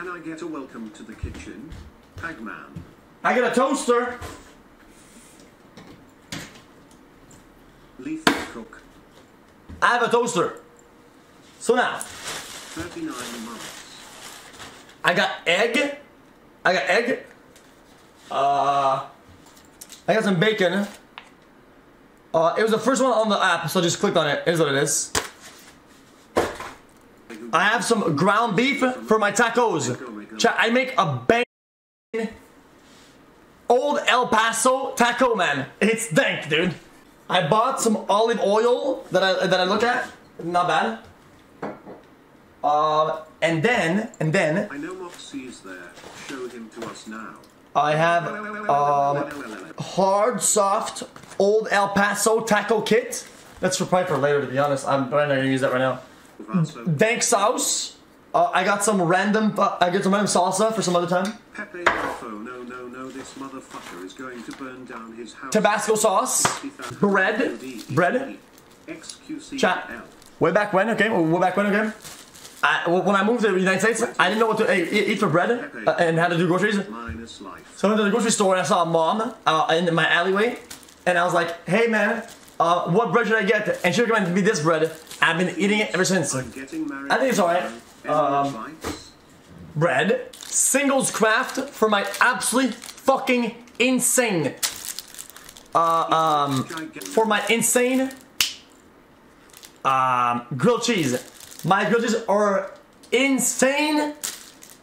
Can I get a welcome to the kitchen? Pagman. I got a toaster. Lethal Cook. I have a toaster. So now, 39 months. I got egg. I got egg. Uh, I got some bacon. Uh, it was the first one on the app, so I just clicked on it. Here's what it is. I have some ground beef for my tacos. I make a bang old El Paso taco man. It's dank, dude. I bought some olive oil that I that I look at. Not bad. Uh, and then and then I know Moxy is there. Show him to us now. I have um, hard, soft, old El Paso taco kit. That's for probably for later, to be honest. I'm probably not gonna use that right now. Dank sauce. Uh, I got some random. Uh, I got some random salsa for some other time. Pepe. No, no, no. This motherfucker is going to burn down his house. Tabasco sauce. Bread. Bread. XQCL. Chat. Way back when, okay? Way back when, okay? I, when I moved to the United States, I didn't know what to hey, eat eat for bread uh, and how to do groceries. So I went to the grocery store and I saw a mom uh, in my alleyway, and I was like, "Hey man, uh, what bread should I get?" And she recommended me this bread. I've been eating it ever since. I'm getting married. I think it's alright. Um. Bread, singles Kraft for my absolutely fucking insane, uh, um, Should I get- for my insane, um, grilled cheese. My grilled cheese are insane.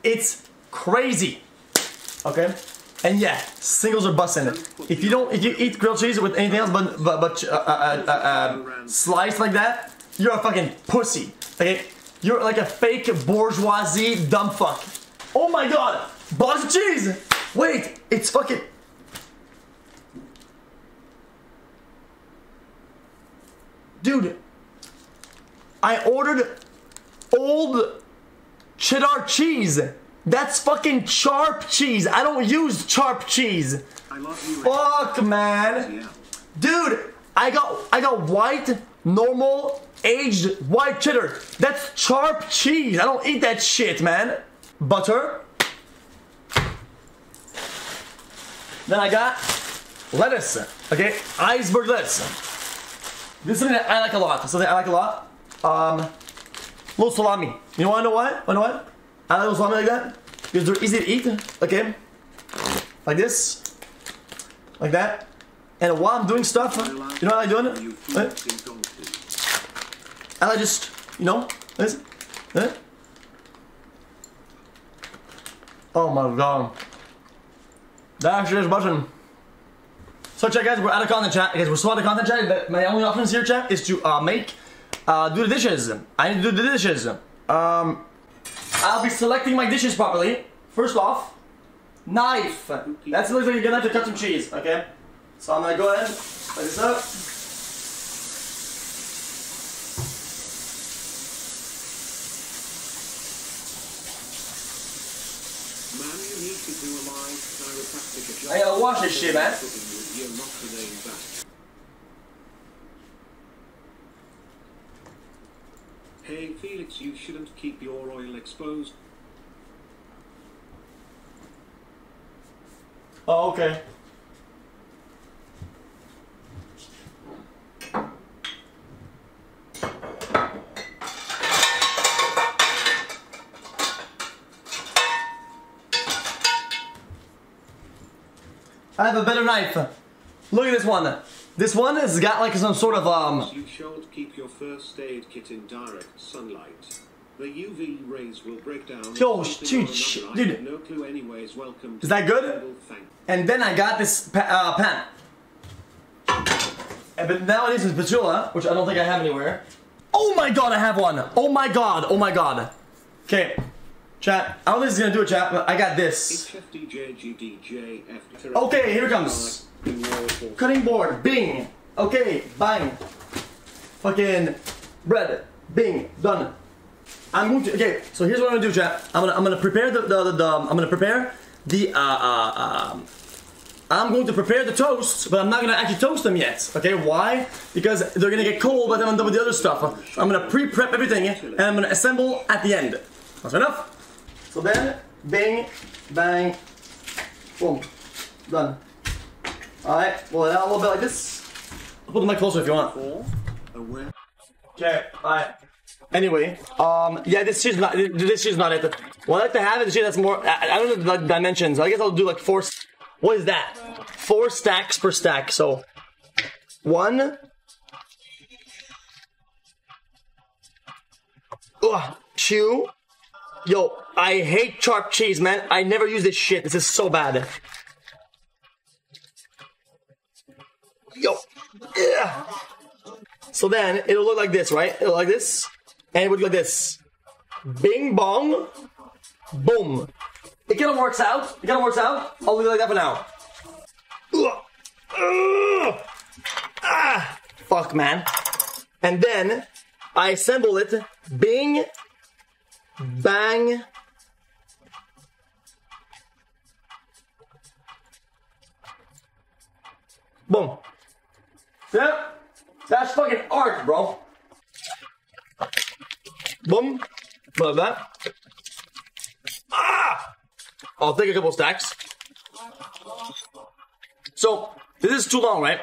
It's crazy. Okay. And yeah, singles are busting. If you don't, if you eat grilled cheese with anything else but but, but uh, uh, uh, uh, sliced like that, you're a fucking pussy. Okay, you're like a fake bourgeoisie dumb fuck. Oh my god, of cheese. Wait, it's fucking. Dude, I ordered old cheddar cheese. That's fucking sharp cheese. I don't use sharp cheese. I love you. Fuck, man. Dude, I got I got white, normal, aged white cheddar. That's sharp cheese. I don't eat that shit, man. Butter. Then I got lettuce. Okay, iceberg lettuce. This is something that I like a lot. Something I like a lot. Um, little salami. You wanna know why? Wanna know what? I like little salami like that because they're easy to eat. Okay, like this, like that. And while I'm doing stuff, you know what I'm doing? Eh? fools. I just, you know, this. Oh my god. That shit is buzzing. So check guys, we're out of content chat. Guys, we're still out of content chat. My only options here chat is to uh, make, uh, do the dishes. I need to do the dishes. Um, I'll be selecting my dishes properly. First off, knife. That's looks like you're gonna have to cut some cheese, okay? So I'm gonna go ahead, put this up. Man, you need to do a live chiropractic job. I gotta wash this shit, man. You're not today back. Hey Felix, you shouldn't keep your oil exposed. Oh, okay. I have a better knife. Look at this one. This one has got like some sort of um. You should keep your first aid kit in direct sunlight. The UV rays will break down. Yo, dude, sh- dude. No clue. Anyways, welcome. Is that good? And then I got this pa- uh, pen. And, but now it is in spatula, which I don't think I have anywhere. Oh my god, I have one! Oh my god, oh my god. Okay, chat. I don't think this is gonna do it, chat, but I got this. Okay, here it comes. Cutting board, bing. Okay, bang. Fucking bread, bing, done. I'm going to. Okay, so here's what I'm gonna do, chat. I'm gonna I'm gonna prepare the the, the, the I'm gonna prepare the uh uh um. I'm going to prepare the toasts, but I'm not gonna actually toast them yet. Okay, why? Because they're gonna get cold by the time I'm done with the other stuff. I'm gonna pre-prep everything and I'm gonna assemble at the end. That's enough. So then Bing, bang, boom, done. All right, well, now a little bit like this. I'll put the mic closer if you want. Okay, alright. Anyway, um, yeah, this is not this is not it. What I like to have a sheet that's more. I, I don't know the dimensions. I guess I'll do like four. What is that? Four stacks per stack. So one. Ugh, two. Yo, I hate sharp cheese, man. I never use this shit. This is so bad. Yo, yeah. So then it'll look like this, right? It'll look like this, and it would like this. Bing bong, boom. It kind of works out. It kind of works out. I'll leave it like that for now. Ugh. Ugh. Ah, fuck, man. And then I assemble it. Bing, bang. Boom. Yeah. That's fucking art, bro. Boom. Like that. Ah! I'll take a couple stacks. So, this is too long, right?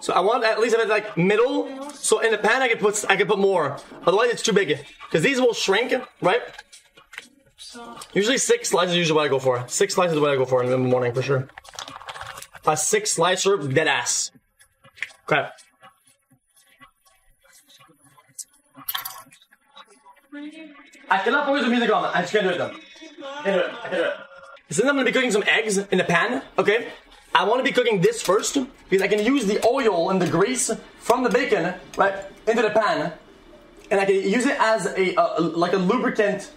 So I want at least have it like middle. So in the pan I can put I can put more. Otherwise it's too big. Because these will shrink, right? Usually six slices is usually what I go for. Six slices is what I go for in the morning for sure. A six slicer, dead ass. Okay. I cannot focus the music on. I just can't do it though. Do it. I do it. Since I'm gonna be cooking some eggs in the pan, okay? I want to be cooking this first because I can use the oil and the grease from the bacon right into the pan, and I can use it as a uh, like a lubricant,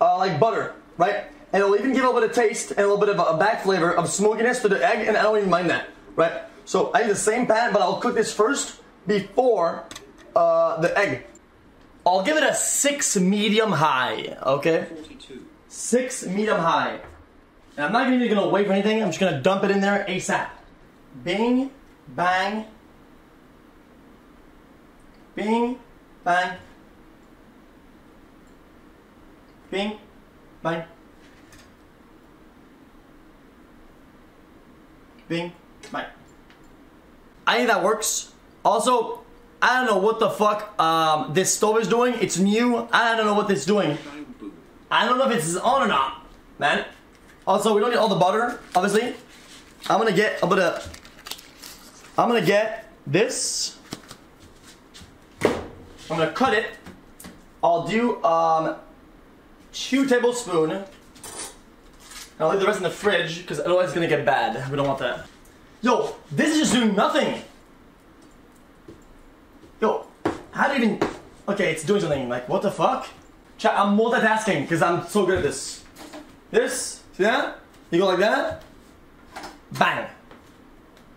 uh, like butter, right? And it'll even give a little bit of taste and a little bit of a back flavor of smokiness to the egg, and I don't even mind that, right? So I use the same pan, but I'll cook this first before uh, the egg. I'll give it a six medium high, okay? 42. Six medium high. And I'm not even gonna wait for anything, I'm just gonna dump it in there ASAP. Bing, bang. Bing, bang. Bing, bang. Bing, bang. I think that works. Also, I don't know what the fuck um, this stove is doing. It's new. I don't know what it's doing. I don't know if it's on or not, man. Also, we don't need all the butter, obviously. I'm gonna get a bit of. I'm gonna get this. I'm gonna cut it. I'll do um, two tablespoon. And I'll leave the rest in the fridge because otherwise it's gonna get bad. We don't want that. Yo, this is just doing nothing. Yo, how do you even? Okay, it's doing something. Like what the fuck? Chat, I'm multitasking because I'm so good at this. This, see that? You go like that. Bang.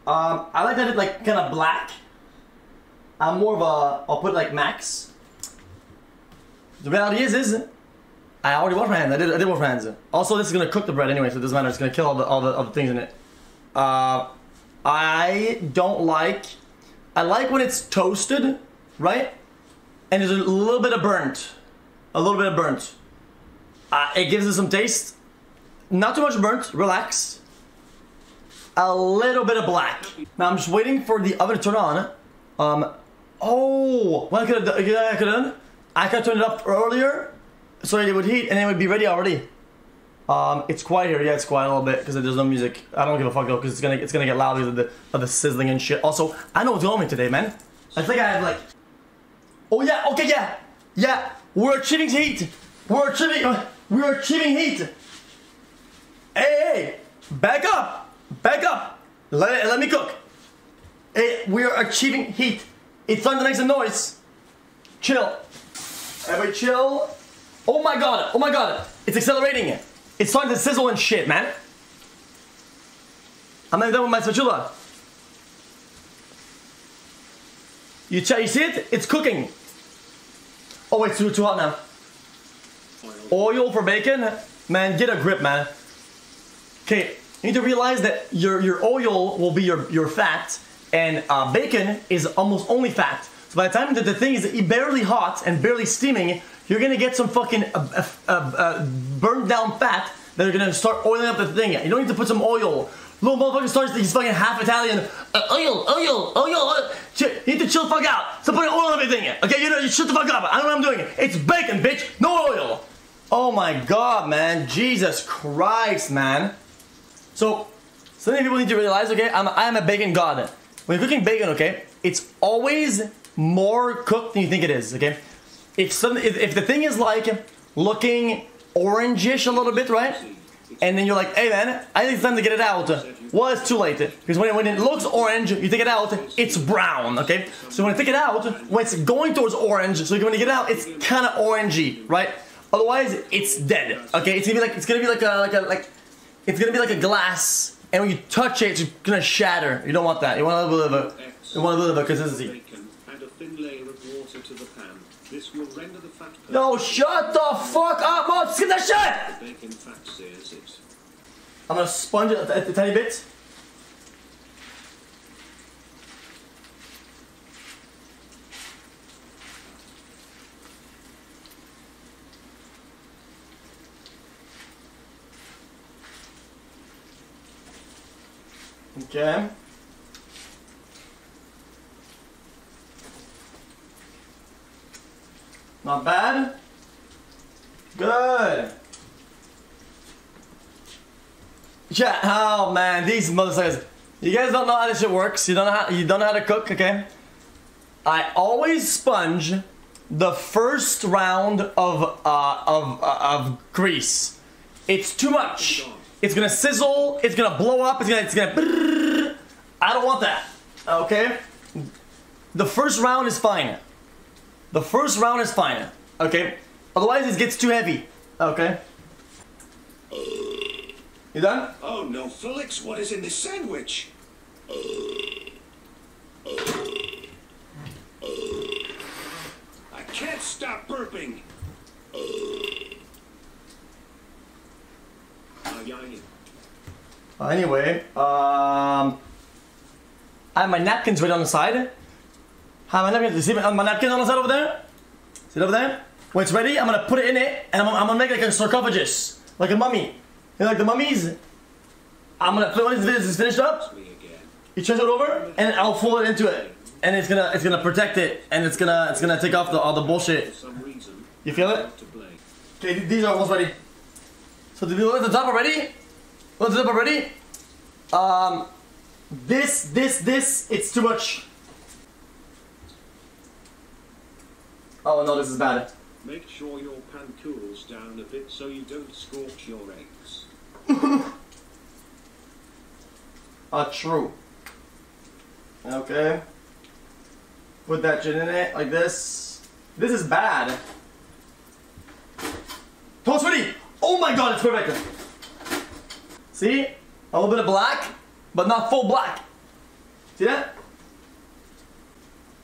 Um, I like that it's like kind of black. I'm more of a. I'll put like max. The reality is, is I already washed my hands. I did. I did wash my hands. Also, this is gonna cook the bread anyway, so it doesn't matter. It's gonna kill all the all the, all the things in it. Uh, I don't like. I like when it's toasted, right? And there's a little bit of burnt, a little bit of burnt. Uh, it gives it some taste. Not too much burnt. Relax. A little bit of black. Now I'm just waiting for the oven to turn on. Um. Oh, what I could have done? I could have. I could have turned it up earlier, so it would heat and it would be ready already. Um, it's quiet here. Yeah, it's quiet a little bit because there's no music. I don't give a fuck though because it's gonna it's gonna get loud because of the of the sizzling and shit. Also, I know what's going on today, man. I think I have like. Oh yeah. Okay. Yeah. Yeah. We're achieving heat. We're achieving. Uh, we're achieving heat. Hey, hey, back up, back up. Let let me cook. Hey, we are achieving heat. It's starting to make some noise. Chill. Everybody chill. Oh my god. Oh my god. It's accelerating. It's starting to sizzle and shit, man. I'm not done with my spatula. You, ch- you see it? It's cooking. Oh it's too, too hot now. Oil for bacon? Man, get a grip, man. Okay, you need to realize that your, your oil will be your, your fat, and uh, bacon is almost only fat. So by the time that the thing is barely hot and barely steaming, you're gonna get some fucking uh, uh, uh, burned down fat that are gonna start oiling up the thing. You don't need to put some oil. Little motherfucker starts, he's fucking half Italian. Uh, oil, oil, oil, oil. You need to chill the fuck out. Stop putting oil on everything. Okay, you know, you shut the fuck up. I know what I'm doing. It's bacon, bitch. No oil. Oh my god, man. Jesus Christ, man. So, so many people need to realize, okay, I'm, I'm a bacon god. When you're cooking bacon, okay, it's always more cooked than you think it is, okay? If some, if, if the thing is like looking orangish a little bit, right? And then you're like, hey man, I think it's time to get it out. Well, it's too late. Because when, when it looks orange, you take it out, it's brown, okay? So when you take it out, when it's going towards orange, so when you get it out, it's kind of orangey, right? Otherwise, it's dead, okay? It's gonna be like, it's gonna be like a, like a, like, it's gonna be like a glass, and when you touch it, it's gonna shatter. You don't want that. You want a little bit of a, you want a little bit of a consistency. This will render the fat. No, shut the fuck up, Mo! Skip that shit! Bacon it. I'm gonna sponge it a, a tiny bit. Okay. Not bad. Good. Yeah, oh man, these motherfuckers. You guys don't know how this shit works. You don't know how you don't know how to cook, okay? I always sponge the first round of uh, of uh, of grease. It's too much. It's gonna sizzle. It's gonna blow up. It's gonna it's gonna. brrrr. I don't want that. Okay. The first round is fine. The first round is fine. Okay. Otherwise, it gets too heavy. Okay. You done? Oh no, Felix, what is in this sandwich? I can't stop burping. Ay, ay. Anyway, um, I have my napkins right on the side. Have my napkins. You see my, napkins on the side over there? See it over there? When it's ready, I'm gonna put it in it, and I'm, I'm gonna make like a sarcophagus, like a mummy. You know, like the mummies. I'm gonna when this video is finished up, you change it over, and I'll fold it into it, and it's gonna it's gonna protect it, and it's gonna it's gonna take off the all the bullshit. You feel it? to. Okay, these are almost ready. So did we look at the top already? Look at the already? Um, this, this, this, it's too much. Oh no, this is bad. Make sure your pan cools down a bit so you don't scorch your eggs. Uh, true. Okay. Put that shit in it, like this. This is bad. Toast ready! Oh my god, it's perfect! See? A little bit of black, but not full black. See that?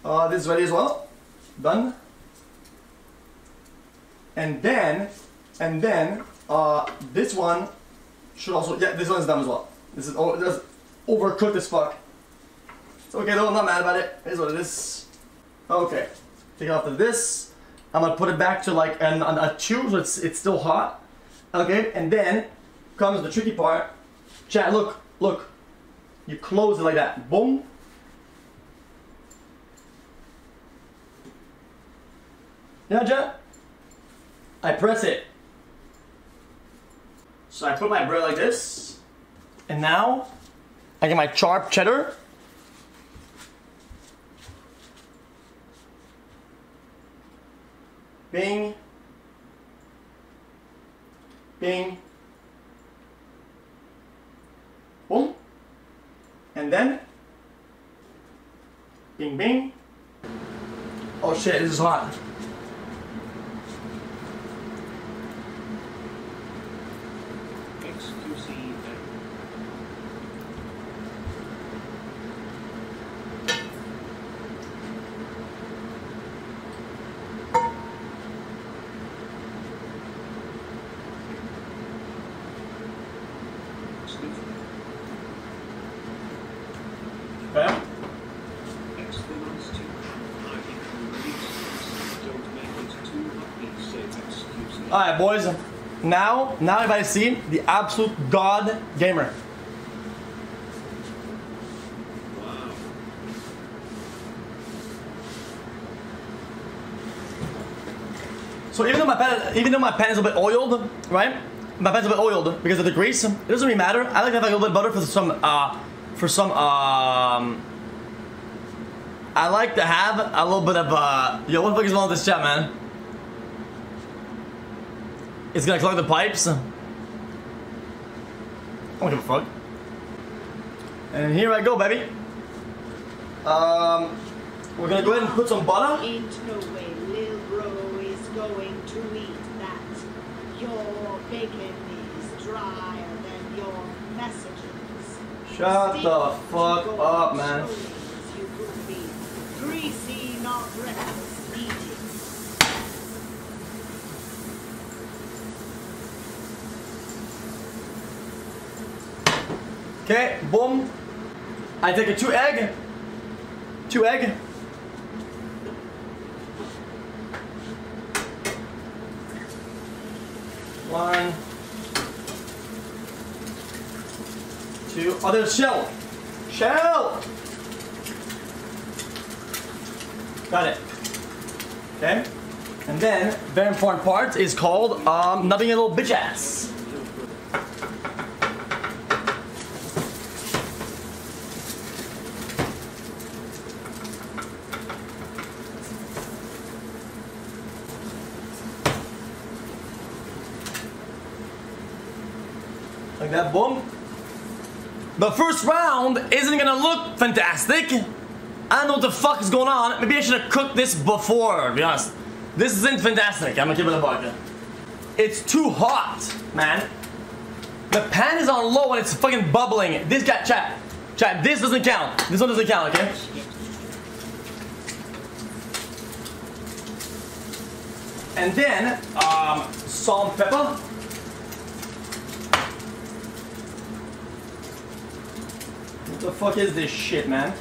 Uh, this is ready as well. Done. And then, and then, uh, this one should also, yeah, this one's done as well. This is, oh, that's overcooked as fuck. It's okay though, I'm not mad about it. It is what it is. Okay, take it off of this. I'm gonna put it back to like an, an, a two, so it's, it's still hot. Okay, and then comes the tricky part. Chat, look, look. You close it like that. Boom. Yeah, Chat? I press it. So I put my bread like this. And now I get my sharp cheddar. Bing. Bing. Boom. And then. Bing bing. Oh shit, this is hot. XQC Sniff. Okay. Excellent too. I think you release this. Don't make it too hot. It's safe XQC. Alright, boys. now, now I see the absolute god gamer. Wow. So even though my pen, even though my pen is a bit oiled, right? My pen's a bit oiled because of the grease. It doesn't really matter. I like to have like a little bit of butter for some, uh, for some, um. I like to have a little bit of, uh. Yo, what the fuck is wrong with this chat, man? It's gonna clog the pipes. I don't give a fuck. And here I go, baby. Um, we're gonna go ahead and put some butter. Ain't no way Lil Bro is going to eat that. Your bacon is drier than your messages. Shut Stick the fuck up, man. shoulders, you goofy. Greasy, not breakfast eating. Okay, boom. I take a two egg. Two egg. One. Two. Oh, there's shell. Shell. Got it. Okay. And then, very important part is called um, nubbing a little bitch ass. Like that, boom. The first round isn't gonna look fantastic. I don't know what the fuck is going on. Maybe I should have cooked this before, to be honest. This isn't fantastic. I'm gonna give it a bug. It's too hot, man. The pan is on low and it's fucking bubbling. This guy, chat, chat, this doesn't count. This one doesn't count, okay? And then, um, salt and pepper. What the fuck is this shit, man?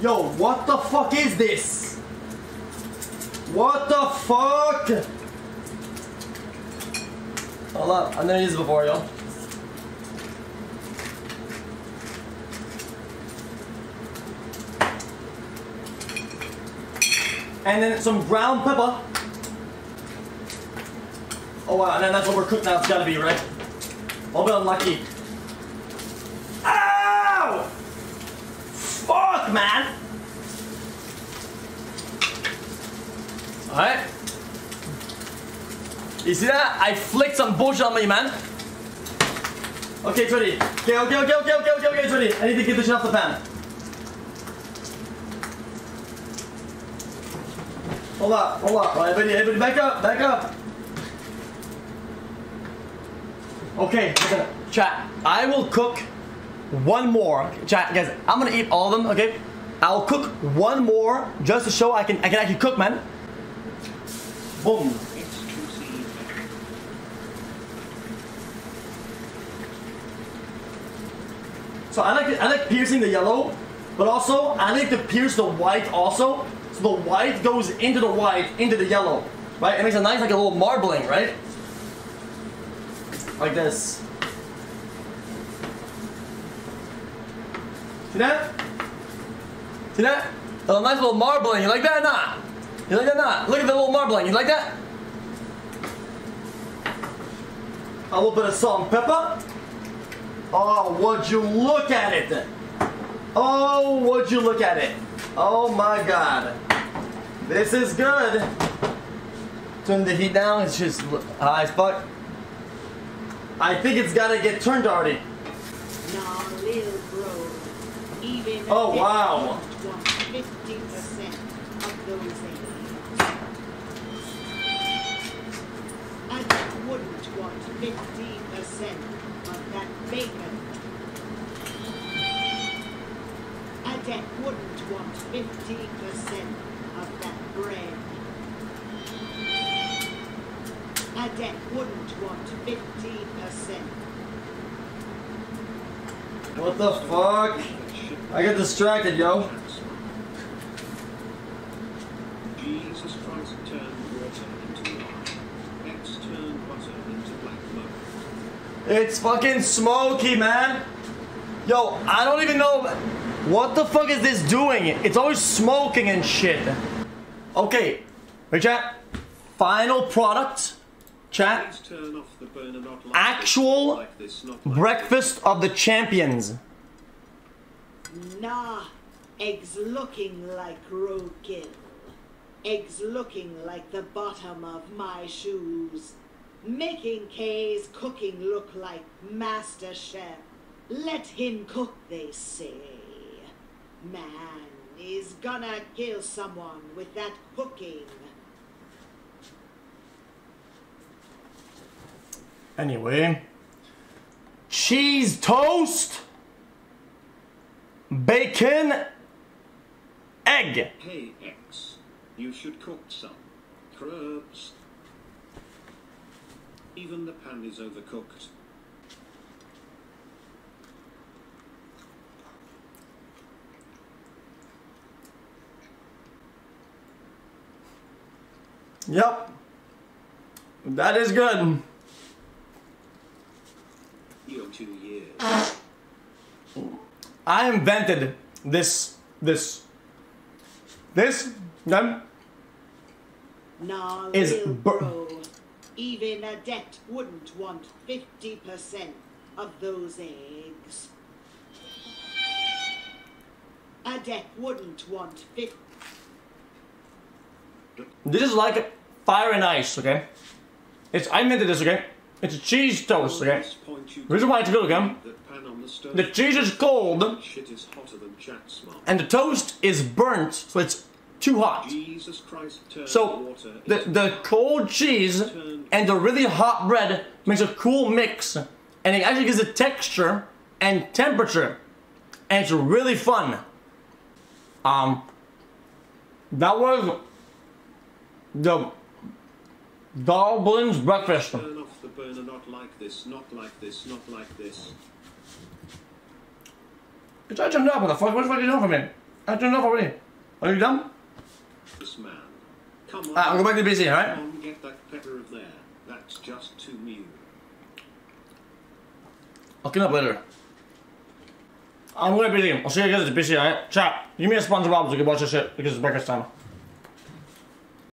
Yo, what the fuck is this? What the fuck? Hold up, I've never used it before, yo. And then some ground pepper. Oh wow, and then that's what we're cooking now, it's gotta be, right? A little bit unlucky. Ow! Fuck, man! Alright. You see that? I flicked some bullshit on me, man. Okay, ready. Okay, okay, okay, okay, okay, okay, okay, ready. I need to get this shit off the pan. Hold up, hold up. Alright, everybody, everybody, back up, back up. Okay, chat. I will cook one more. Chat, guys, I'm gonna eat all of them, okay? I'll cook one more just to show I can I can actually cook, man. Boom. So I like I like piercing the yellow, but also I like to pierce the white also. So the white goes into the white, into the yellow. Right? It makes a nice like a little marbling, right? Like this. See that? See that? A nice little marbling. You like that or not? You like that or not? Look at the little marbling. You like that? A little bit of salt and pepper. Oh, would you look at it? Oh, would you look at it? Oh my god. This is good. Turn the heat down. It's just high as fuck. I think it's gotta get turned already. Nah, Lil Bro. Even Oh, if wow. You want 50% of those. I wouldn't want 50% of that bacon. I wouldn't want 50% of that bread. I wouldn't want 50%. What the fuck? I get distracted, yo. Jesus Christ turned water into wine. X turned It's fucking smoky, man. Yo, I don't even know what the fuck is this doing. It's always smoking and shit. Okay, wait, chat. Final product, chat. Please turn off the burner not like Actual this, like this, not like Breakfast of the champions. Nah, eggs looking like roadkill. Eggs looking like the bottom of my shoes. Making Kay's cooking look like Master Chef. Let him cook, they say. Man is gonna kill someone with that cooking. Anyway, cheese toast, bacon, egg. Hey X, you should cook some. Crabs. Even the pan is overcooked. Yep. That is good. You're two years. I invented this, this, this, um, Nah, Is bro. Even a debt wouldn't want 50% of those eggs. A debt wouldn't want 50. this is like fire and ice, okay? It's, I invented this, okay? It's a cheese toast, okay? This Reason why it's good, okay? That pan on the cheese is cold shit is hotter than chat smart. and the toast is burnt, so it's too hot. Jesus Christ, So water the the cold cheese and the really hot bread makes a cool mix, and it actually gives it texture and temperature, and it's really fun. Um, that was the Goblin's breakfast. Turn off the burner not like this, not like this, not like this. It's I turned up. What the fuck? What the fuck are you doing for me? I turned up already. Are you dumb? This man. Come on. Ah, I'll go back to busy, alright? Get that pepper of there. That's just too new. I'll clean up later. I'm gonna be busy. I'll see you guys at the busy, alright? Chat. Give me a SpongeBob so we can watch this shit because it's breakfast time.